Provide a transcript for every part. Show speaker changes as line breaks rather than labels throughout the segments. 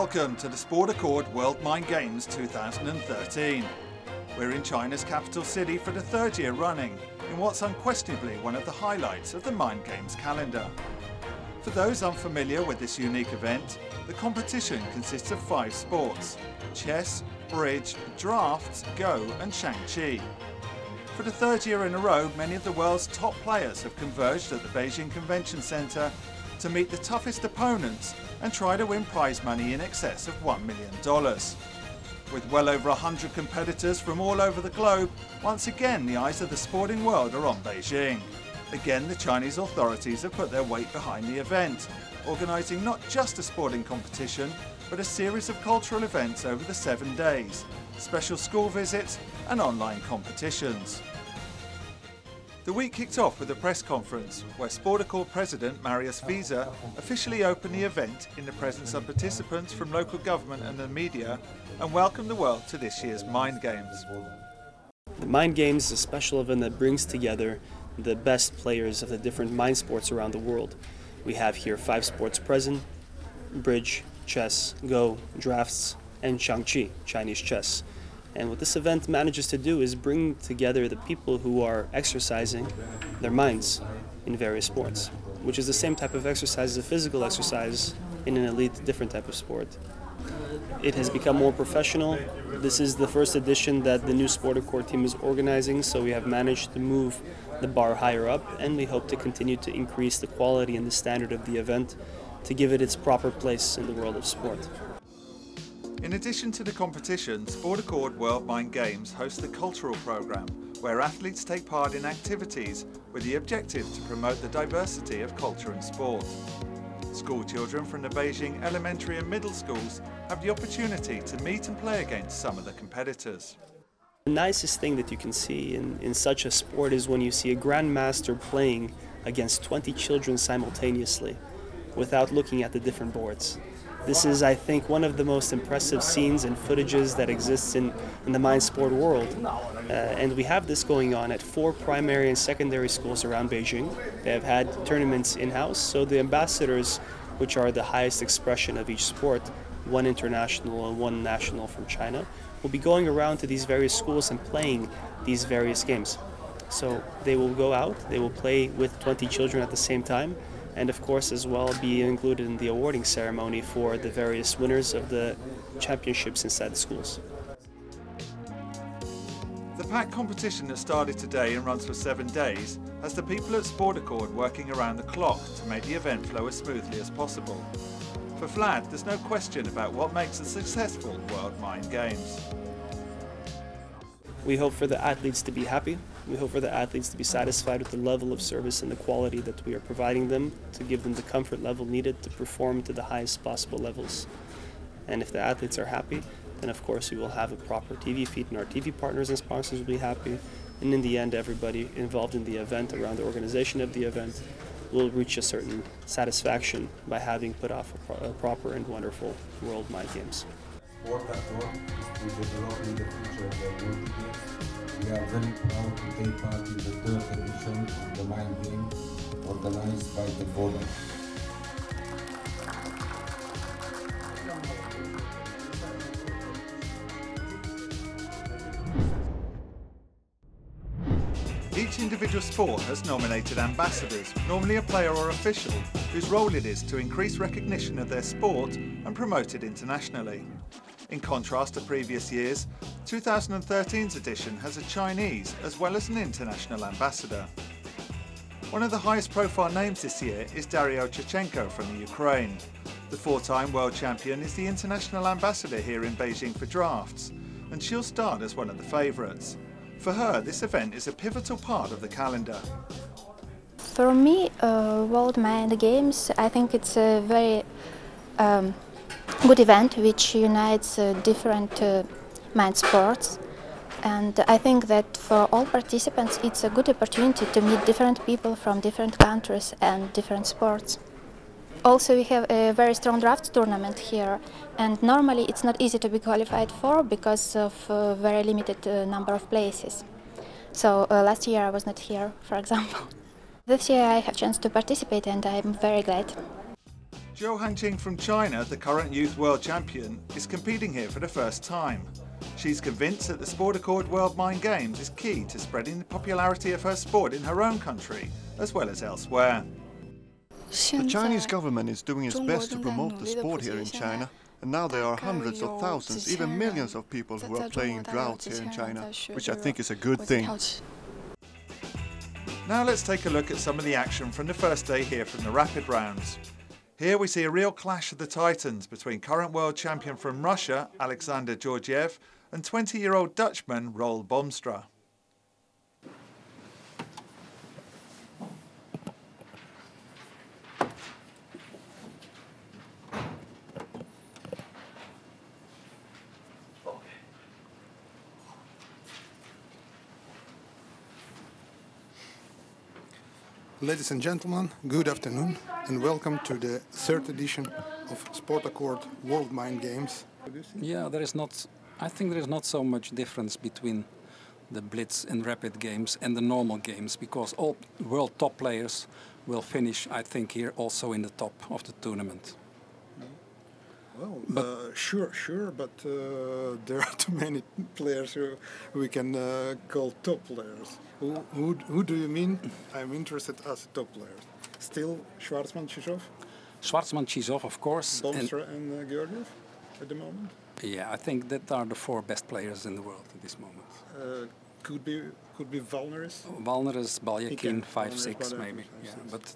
Welcome to the Sport Accord World Mind Games 2013. We're in China's capital city for the third year running, in what's unquestionably one of the highlights of the Mind Games calendar. For those unfamiliar with this unique event, the competition consists of five sports, chess, bridge, draughts, go and Xiangqi. For the third year in a row, many of the world's top players have converged at the Beijing Convention Center to meet the toughest opponents and try to win prize money in excess of $1 million. With well over 100 competitors from all over the globe, once again the eyes of the sporting world are on Beijing. Again, the Chinese authorities have put their weight behind the event, organising not just a sporting competition, but a series of cultural events over the seven days, special school visits and online competitions. The week kicked off with a press conference where Sport Accord President Marius Vizer officially opened the event in the presence of participants from local government and the media and welcomed the world to this year's Mind Games.
The Mind Games is a special event that brings together the best players of the different mind sports around the world. We have here five sports present, bridge, chess, go, draughts, and Xiangqi, Chinese chess. And what this event manages to do is bring together the people who are exercising their minds in various sports, which is the same type of exercise as a physical exercise in an elite different type of sport. It has become more professional. This is the first edition that the new Sport Accord team is organizing, so we have managed to move the bar higher up, and we hope to continue to increase the quality and the standard of the event to give it its proper place in the world of sport.
In addition to the competition, Sport Accord World Mind Games hosts the cultural program, where athletes take part in activities with the objective to promote the diversity of culture and sport. School children from the Beijing elementary and middle schools have the opportunity to meet and play against some of the competitors.
The nicest thing that you can see in, in such a sport is when you see a grandmaster playing against 20 children simultaneously without looking at the different boards. This is, I think, one of the most impressive scenes and footages that exists in, in the mind sport world. Uh, and we have this going on at four primary and secondary schools around Beijing. They have had tournaments in-house, so the ambassadors, which are the highest expression of each sport, one international and one national from China, will be going around to these various schools and playing these various games. So they will go out, they will play with 20 children at the same time, and of course as well be included in the awarding ceremony for the various winners of the championships inside the schools.
The packed competition that started today and runs for seven days has the people at Sport Accord working around the clock to make the event flow as smoothly as possible. For Vlad, there's no question about what makes a successful World Mind Games.
We hope for the athletes to be happy. We hope for the athletes to be satisfied with the level of service and the quality that we are providing them to give them the comfort level needed to perform to the highest possible levels. And if the athletes are happy, then of course we will have a proper TV feed and our TV partners and sponsors will be happy. And in the end, everybody involved in the event, around the organization of the event, will reach a certain satisfaction by having put off a, pro a proper and wonderful World Mind Games.
Sport Accord is the future the Games. We are very proud to take part in the third edition of the Mind Game organized by the Board.
Each individual sport has nominated ambassadors, normally a player or official, whose role it is to increase recognition of their sport and promote it internationally. In contrast to previous years, 2013's edition has a Chinese as well as an international ambassador. One of the highest profile names this year is Daria Tkachenko from Ukraine. The four-time world champion is the international ambassador here in Beijing for drafts, and she'll start as one of the favourites. For her, this event is a pivotal part of the calendar.
For me, uh, World Mind Games, I think it's a very um, good event which unites uh, different uh, mind sports. And I think that for all participants, it's a good opportunity to meet different people from different countries and different sports. Also, we have a very strong draught tournament here, and normally it's not easy to be qualified for because of a very limited uh, number of places. So uh, last year I was not here, for example. This year I have chance to participate and I'm very glad.
Zhou Hanqing from China, the current youth world champion, is competing here for the first time. She's convinced that the Sport Accord World Mind Games is key to spreading the popularity of her sport in her own country, as well as elsewhere.
The Chinese government is doing its best to promote the sport here in China, and now there are hundreds of thousands, even millions of people who are playing draughts here in China, which I think is a good thing.
Now let's take a look at some of the action from the first day here from the rapid rounds. Here we see a real clash of the titans between current world champion from Russia, Alexander Georgiev, and 20-year-old Dutchman, Roel Boomstra.
Ladies and gentlemen, good afternoon and welcome to the third edition of Sport Accord World Mind Games.
Yeah, there is not. I think there is not so much difference between the Blitz and Rapid games and the normal games because all world top players will finish, I think, here also in the top of the tournament.
Well, but uh, sure, sure, but uh, there are too many players who we can uh, call top players. Who, who, who, do you mean? I'm interested as top players. Still Schwarzman, Chizhov?
Schwarzman, Chizhov, of course.
And, and uh, Georgiev at the moment?
Yeah, I think that are the four best players in the world at this moment.
Uh, could be could be Valneris?
Valneris, Balyakin, 5-6 maybe. Five, yeah, six. but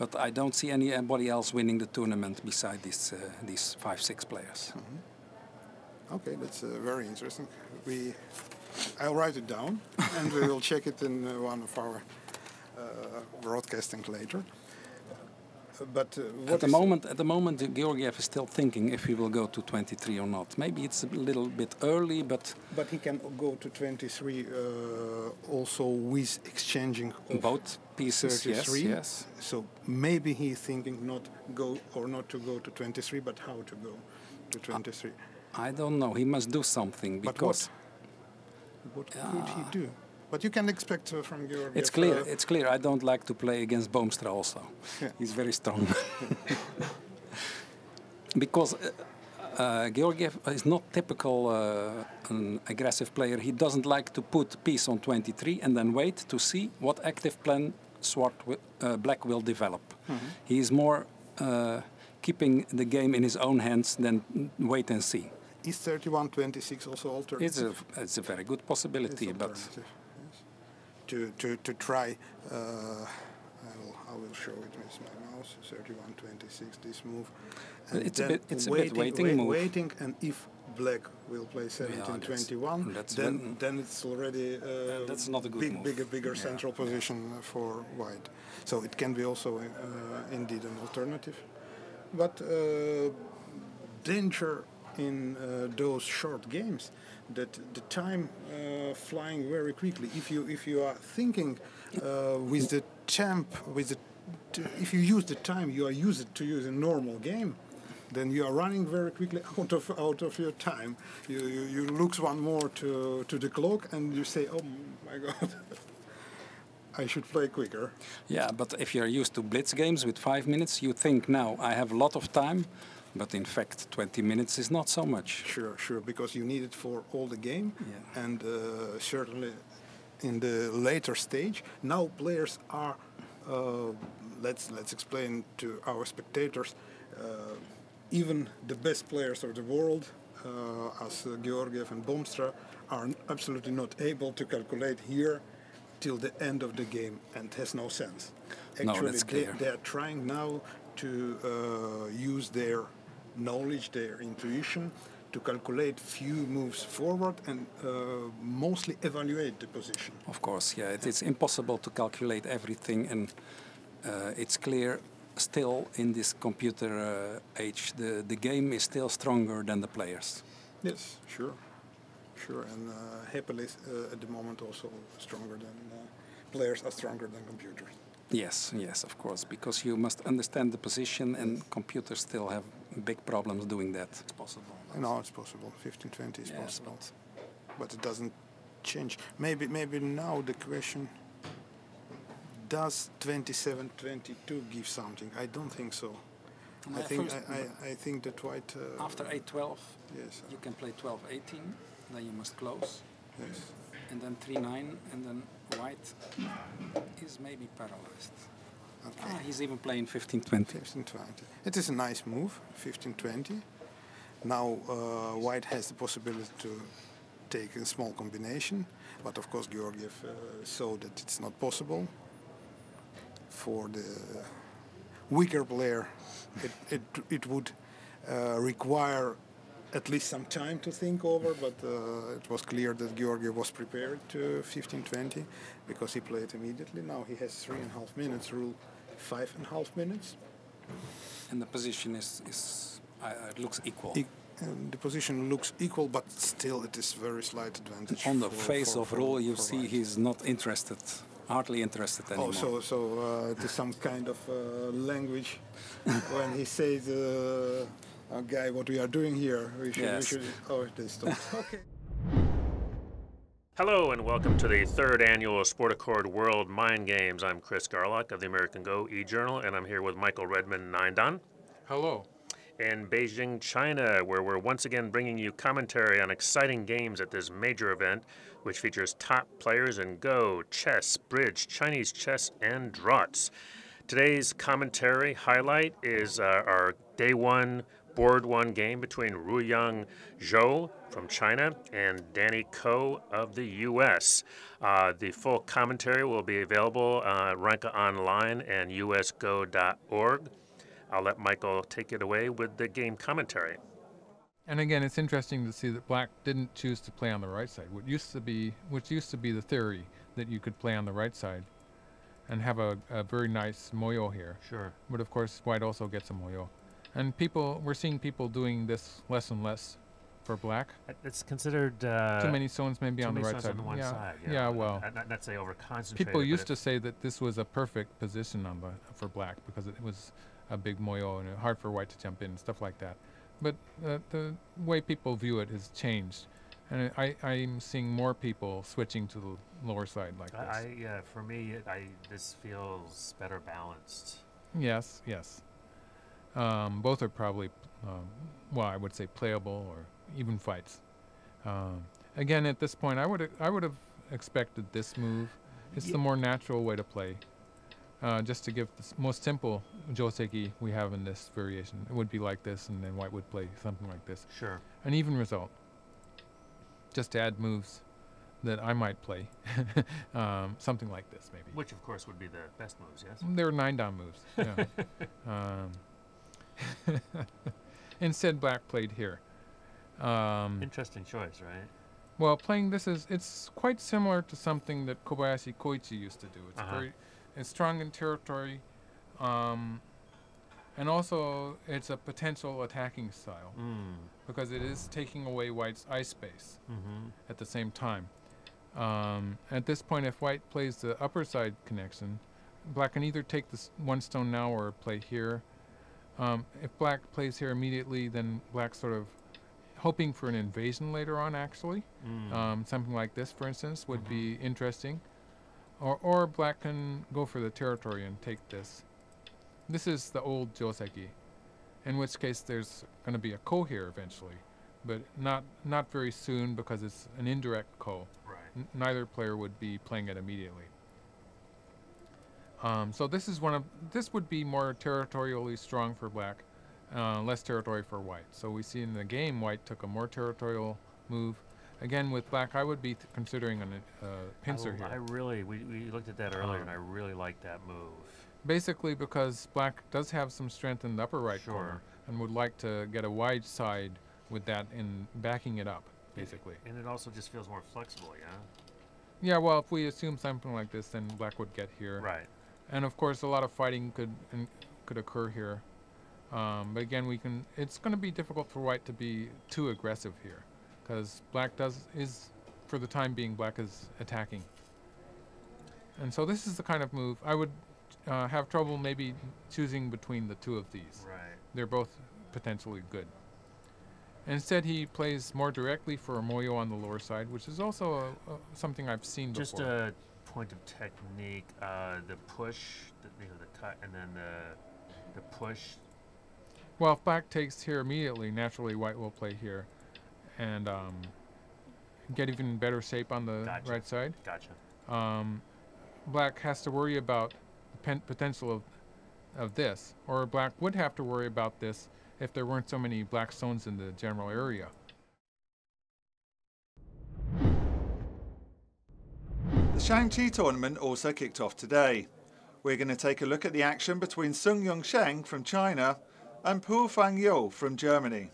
but I don't see anybody else winning the tournament beside these uh, these five six players. Mm
-hmm. Okay, that's uh, very interesting. We, I'll write it down, and we will check it in uh, one of our uh, broadcasting later. But uh,
at the moment, at the moment, Georgiev is still thinking if he will go to 23 or not. Maybe it's a little bit early, but
but he can go to 23 uh, also with exchanging
both pieces. 33. Yes, yes.
So maybe he's thinking not go or not to go to 23, but how to go to 23.
I don't know. He must do something because.
What, what could he do? But you can expect uh, from your.
It's clear. Uh, it's clear. I don't like to play against Boomstra. Also, yeah. he's very strong. because uh, uh, Georgiev is not typical uh, an aggressive player. He doesn't like to put piece on 23 and then wait to see what active plan Swart uh, Black will develop. Mm -hmm. He is more keeping the game in his own hands than wait and see.
Is 31-26 also alternative?
It's a, it's a very good possibility, but
to, to, to try. Uh, I, will, I will show it with my mouse. 3126, this move.
And it's a bit, it's waiting, a bit waiting wait, move.
Waiting, and if black will play 1721, yeah, that's, then then it's already uh,
that's not a good
big,
move.
bigger, bigger yeah. central position for white. So it can be also uh, indeed an alternative. But uh, danger in uh, those short games that the time uh, flying very quickly. If you if you are thinking uh, with the temp with the if you use the time you are used to use a normal game, then you are running very quickly out of out of your time. You you, you look one more to to the clock and you say, oh my god. I should play quicker.
Yeah, but if you're used to blitz games with five minutes, you think now I have a lot of time but in fact, 20 minutes is not so much.
Sure, sure, because you need it for all the game,
yeah.
and uh, certainly in the later stage, now players are. Uh, let's let's explain to our spectators. Uh, even the best players of the world, uh, as Georgiev and Boomstra, are absolutely not able to calculate here till the end of the game, and has no sense.
Actually, no,
they, they, are trying now to uh, use their knowledge, their intuition, to calculate few moves forward and uh, mostly evaluate the position.
Of course, yeah, it, it's impossible to calculate everything, and uh, it's clear still in this computer uh, age, the, the game is still stronger than the players.
Yes, sure, sure, and uh, happily uh, at the moment also stronger than uh, players are stronger than computers.
Yes, yes, of course, because you must understand the position, and computers still have big problems doing that.
It's possible. No, it's possible. 1520 is yes, possible, but, but it doesn't change. Maybe, maybe now the question: Does 2722 give something? I don't think so. I think I, I, I, think that white.
Uh, after a12, yes, you can play 12-18. Then you must close.
Yes.
And then 3-9, and then white is maybe paralyzed. Okay. Ah, he's even playing 15-20.
15-20. It is a nice move, 15-20. Now uh, white has the possibility to take a small combination, but of course Georgiev uh, saw that it's not possible for the weaker player. It, it, it would uh, require at least some time to think over, but uh, it was clear that Georgiev was prepared to 15-20 because he played immediately. Now he has three and a half minutes, Roel five and a half minutes.
And the position is, is uh, it looks equal.
E the position looks equal, but still it is very slight advantage.
On the for, face for, of Roel, you see he's not interested, hardly interested oh, anymore.
Oh, so so uh, it is some kind of uh, language when he says, uh, "Okay, what we are doing here, we should." Yes. We should oh, they stopped. okay.
Hello and welcome to the third annual Sport Accord World Mind Games. I'm Chris Garlock of the American Go e-Journal, and I'm here with Michael Redmond Nindan.
Hello.
In Beijing, China, where we're once again bringing you commentary on exciting games at this major event, which features top players in Go, chess, bridge, Chinese chess, and draughts. Today's commentary highlight is uh, our day one board one game between Ruiyang Zhou from China and Danny Ko of the U.S. Uh, the full commentary will be available uh, Ranka Online and usgo.org. I'll let Michael take it away with the game commentary.
And again, it's interesting to see that Black didn't choose to play on the right side. What used to be, which used to be the theory that you could play on the right side, and have a, a very nice moyo here.
Sure.
But of course, White also gets a moyo. And people, we're seeing people doing this less and less for black.
It's considered uh,
too many stones maybe on the right side.
On one
yeah.
side.
Yeah, yeah well,
not, not say over
People used to say that this was a perfect position on the for black because it was a big moyo and hard for white to jump in and stuff like that. But uh, the way people view it has changed, and I, I'm seeing more people switching to the lower side like this.
I, uh, for me, I this feels better balanced.
Yes, yes. Um, both are probably, um, well, I would say playable or even fights. Um, again, at this point, I would I would have expected this move. It's yeah. the more natural way to play. Uh, just to give the most simple joseki we have in this variation, it would be like this, and then white would play something like this.
Sure.
An even result. Just to add moves that I might play, um, something like this maybe.
Which of course would be the best moves, yes.
They're nine dan moves. Yeah. um, Instead, black played here.
Um, Interesting choice, right?
Well, playing this is it's quite similar to something that Kobayashi Koichi used to do. It's uh-huh. very it's strong in territory, um, and also it's a potential attacking style
mm.
because it is taking away white's eye space
mm-hmm.
at the same time. Um, at this point, if white plays the upper side connection, black can either take this one stone now or play here um, if black plays here immediately, then black sort of hoping for an invasion later on, actually.
Mm.
Um, something like this, for instance, would mm-hmm. be interesting. Or, or black can go for the territory and take this. This is the old Joseki, in which case there's going to be a ko here eventually, but not not very soon because it's an indirect ko.
Right.
Neither player would be playing it immediately. Um, so this is one of this would be more territorially strong for black, uh, less territory for white. So we see in the game white took a more territorial move. Again, with black, I would be considering a uh, pincer
I,
here.
I really, we, we looked at that earlier, um, and I really like that move.
Basically, because black does have some strength in the upper right
sure.
corner, and would like to get a wide side with that in backing it up, basically.
And it also just feels more flexible, yeah.
Yeah, well, if we assume something like this, then black would get here.
Right
and of course a lot of fighting could could occur here. Um, but again, we can. It's going to be difficult for white to be too aggressive here, because black does is, for the time being, black is attacking. And so this is the kind of move I would uh, have trouble maybe choosing between the two of these.
Right.
They're both potentially good. Instead, he plays more directly for a moyo on the lower side, which is also a, a, something I've seen
Just
before.
Just a point of technique, uh, the push, the, you know, the cut, and then the the push.
Well, if black takes here immediately, naturally white will play here, and um, get even better shape on the
Gotcha.
right side.
Gotcha.
Um, black has to worry about the pen- potential of of this, or black would have to worry about this if there weren't so many black stones in the general area.
The Xiangqi tournament also kicked off today. We're going to take a look at the action between Sun Yongzheng from China and Pu Fangyao from Germany.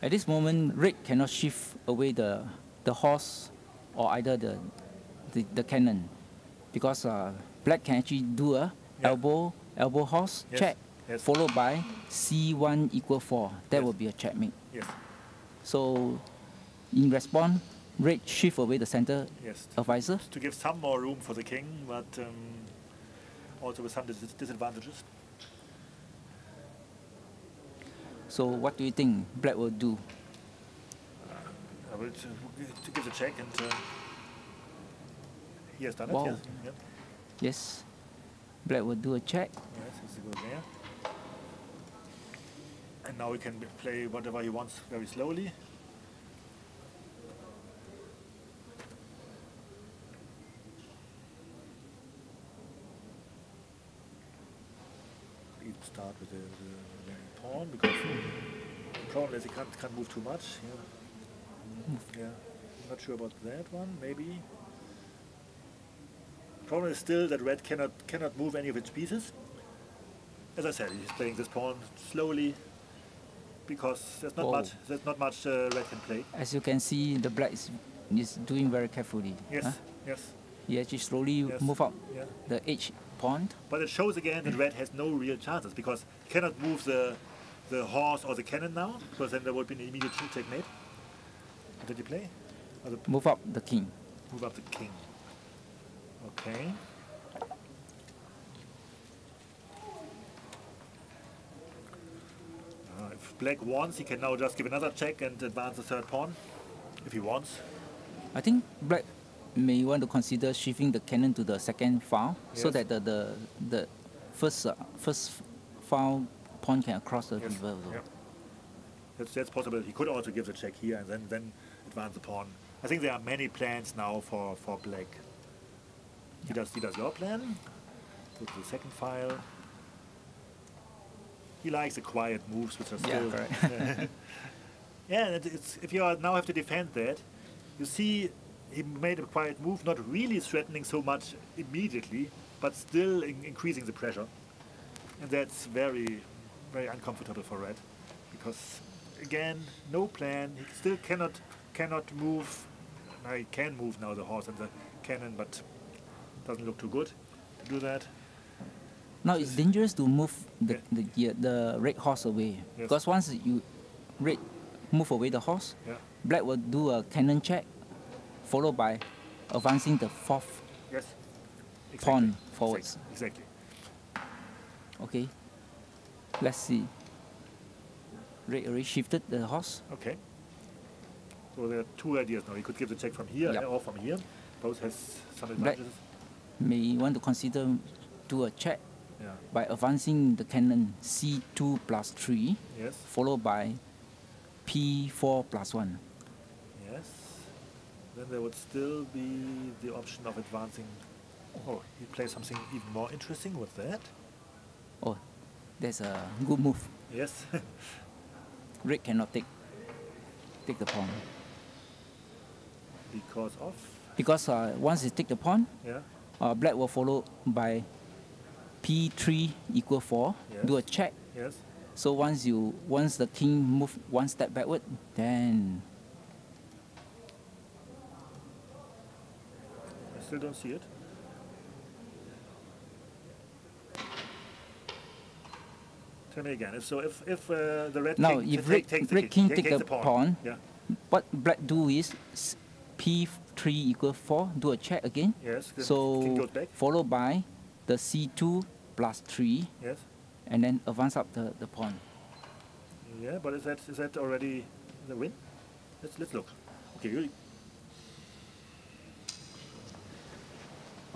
At this moment, red cannot shift away the, the horse or either the, the, the cannon because uh, black can actually do a
Yeah.
elbow, elbow horse
Yes,
check
yes.
followed by C1 equal 4. That
Yes.
will be a checkmate.
Yes.
So in response, red shift away the center
Yes.
advisor.
To give some more room for the king, but um, also with some dis- disadvantages.
So what do you think black will do?
I will to, to give the check and uh, he has done
Wow.
it. Yes. Yep.
Yes, black will do a check.
Yes, he's good there. And now he can play whatever he wants very slowly. He start with the, the, pawn because the problem is he can't, can't move too much. Yeah. yeah. Not sure about that one. Maybe. Problem is still that red cannot cannot move any of its pieces. As I said, he's playing this pawn slowly because there's not
Whoa.
much there's not much uh, red can play.
As you can see, the black is, is doing very carefully.
Yes,
huh?
yes.
He actually slowly
Yes,
move up
yeah.
the edge pawn.
But it shows again that red has no real chances because he cannot move the the horse or the cannon now because then there would be an immediate checkmate. What did you play? The
Move up the king.
move up the king. Okay. Uh, if black wants, he can now just give another check and advance the third pawn, if he wants.
I think black may want to consider shifting the cannon to the second file so that the the, the first uh, first file pawn can cross the
Yes,
river.
yeah. That's, that's possible. He could also give the check here and then, then advance the pawn. I think there are many plans now for, for black. He does he does your plan. Go to the second file. He likes the quiet moves, which are
Yeah,
still.
correct.
yeah, it's, if you are now have to defend that, you see he made a quiet move, not really threatening so much immediately, but still in, increasing the pressure, and that's very, very uncomfortable for Red, because again, no plan. He still cannot cannot move. He can move now the horse and the cannon, but doesn't look too good to do that.
Now it's dangerous to move the the, yeah, the red horse away
Yes.
because once you red move away the horse,
Yeah.
black will do a cannon check, followed by advancing the fourth
Yes.
pawn forwards.
Exactly.
Okay. Let's see. Red already shifted the horse.
Okay. So there are two ideas now. You could give the check from here
Yep.
or from here. Both has some advantages.
Black may want to consider do a check
Yeah.
by advancing the cannon c2 plus 3,
Yes.
followed by p4 plus 1.
Yes. Then there would still be the option of advancing. Oh, he plays something even more interesting with that.
Oh, that's a good move.
Yes.
Red cannot take take the pawn
because of.
because uh, once he take the pawn,
Yeah.
uh, black will follow by p3 equal 4, do a check.
Yes.
So once you once the king move one step backward, then
still don't see it. Tell me again. If so, if if uh, the red
now
king
if
ta-
red,
takes the
red king
ta-
take
takes
the
pawn,
pawn,
Yeah.
what black do is p3 equal 4, do a check again.
Yes,
So followed by the c2 plus 3,
Yes.
and then advance up the, the pawn.
Yeah, but is that is that already the win? Let's let's look. Okay, you.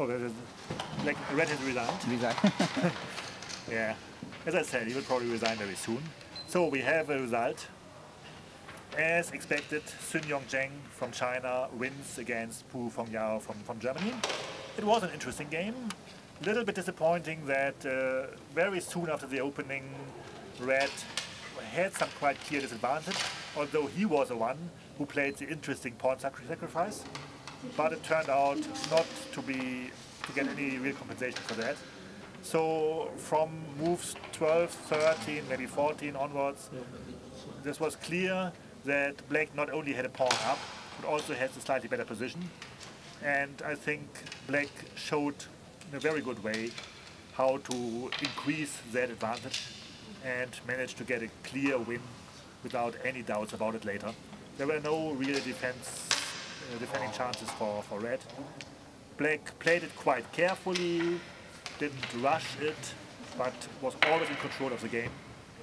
Oh, that is, like red has resigned.
Resigned.
yeah. as I said, he will probably resign very soon. So we have a result. As expected, Sun Yongzheng from China wins against Pu Fangyao from, from Germany. It was an interesting game. A little bit disappointing that uh, very soon after the opening, Red had some quite clear disadvantage, although he was the one who played the interesting pawn sacrifice. But it turned out not to be to get any real compensation for that. So from moves 12, 13, maybe 14 onwards, this was clear that Black not only had a pawn up, but also has a slightly better position. And I think Black showed in a very good way how to increase that advantage and managed to get a clear win without any doubts about it later. There were no real defense, Uh, defending chances for, for Red. Black played it quite carefully, didn't rush it, but was always in control of the game.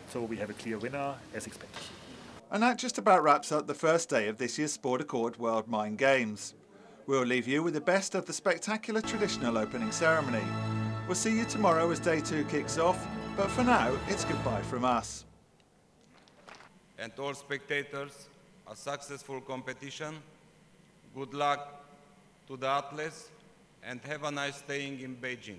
So we have a clear winner, as expected.
And that just about wraps up the first day of this year's Sport Accord World Mind Games. We'll leave you with the best of the spectacular traditional opening ceremony. We'll see you tomorrow as day two kicks off, but for now, it's goodbye from us.
And all spectators, a successful competition. Good luck to the athletes and have a nice staying in Beijing.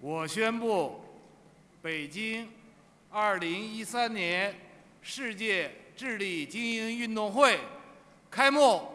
我宣布，北京2013年世界智力精英运动会开幕。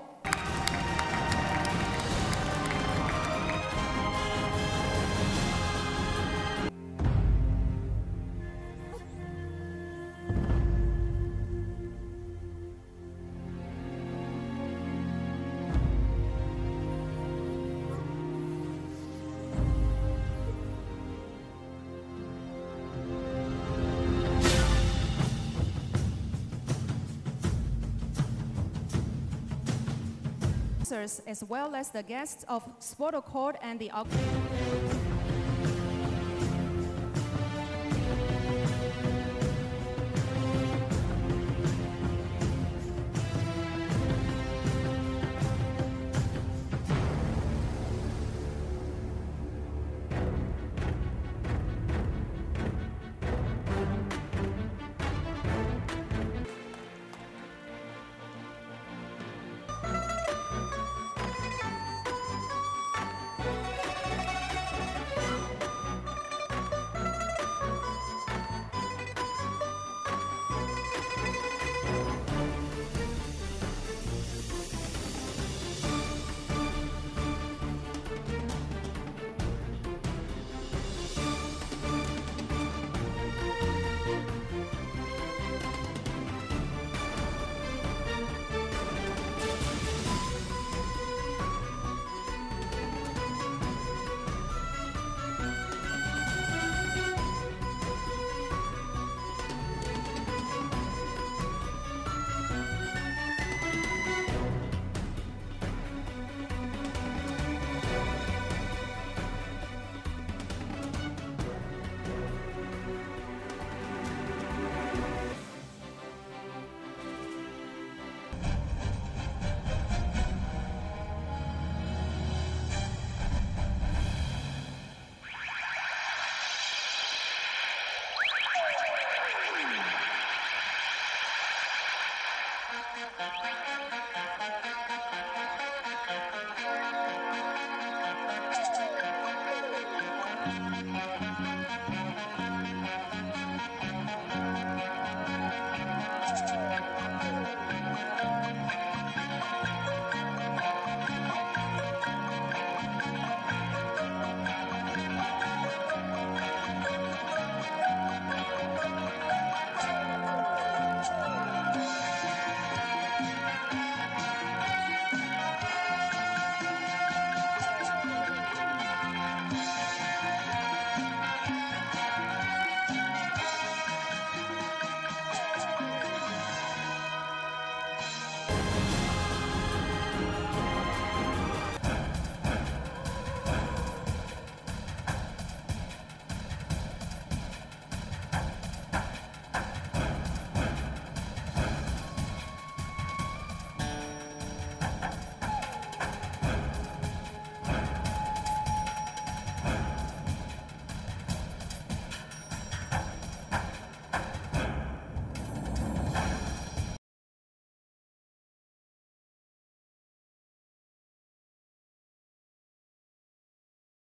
As well as the guests of Sport Accord and the